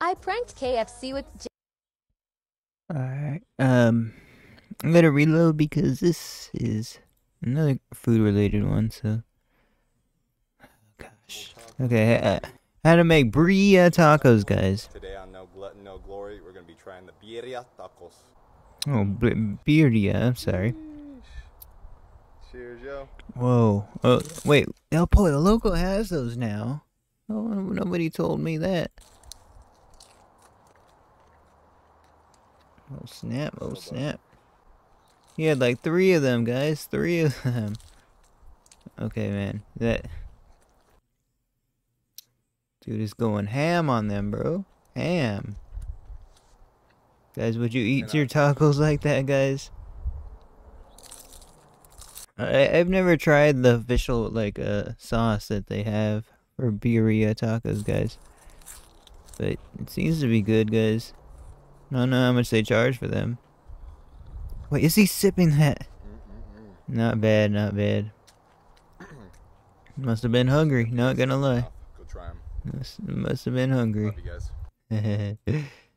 I pranked KFC with J- Alright. Um, I'm gonna reload because this is another food related one, so. Gosh. Okay, uh, how to make birria tacos, guys. Today on No Glutton, No Glory, we're gonna be trying the birria tacos. Oh, b- birria, I'm sorry. Cheers, yo. Whoa. Oh, wait. El Pollo Loco has those now. Oh, nobody told me that. Oh, snap. Oh, snap. He had like three of them, guys. Three of them. Okay, man. That. Dude is going ham on them, bro. Ham. Guys, would you eat your tacos like that, guys? I I've never tried the official like uh sauce that they have for birria tacos, guys. But it seems to be good, guys. I don't know how much they charge for them. Wait, is he sipping that? Not bad, not bad. Must have been hungry. Not gonna lie. Go try them. Must, must have been hungry. Love you guys.